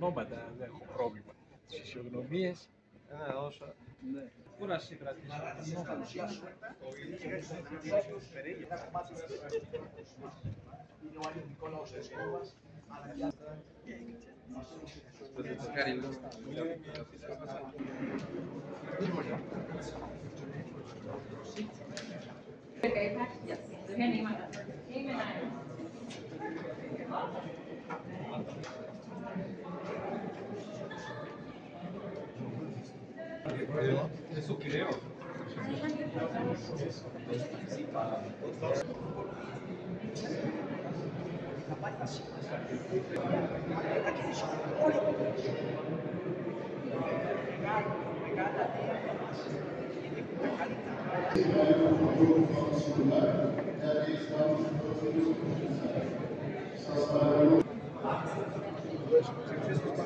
Ονόματα δεν έχω πρόβλημα. Τις φυσιογνωμίες Ναι, όσο. Πού να συγκρατήσω. cái khác từ hen này mà Eso creo.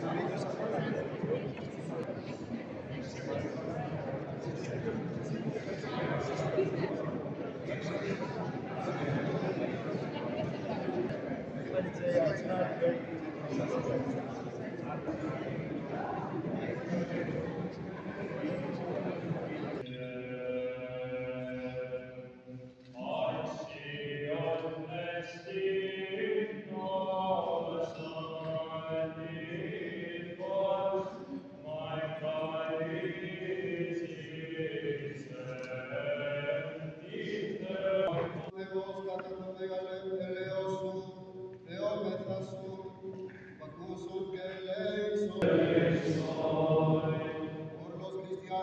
Thank you. Thank you.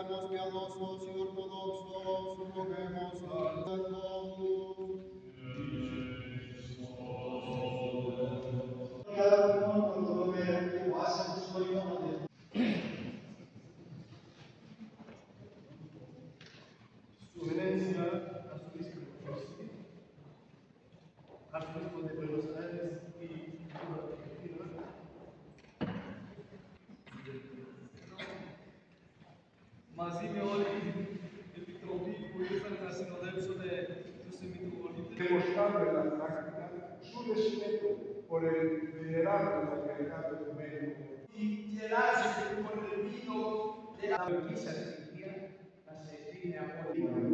cristianos piadosos y ortodoxos, roguemos al Santo. Sugerencia a su discreción, a su discreción. μαζί με όλη επιτροπή που ήρθαν να συνοδεύσουν του Σεμιτοπολίτε. Και μπροστά με τα πράγματα, ζούμε συνέχεια. Ωραία, με τα καλλιτικά δεδομένα. Και το πολεμίδο. Δεν αγγίσατε την ιδέα, θα σε δίνει από την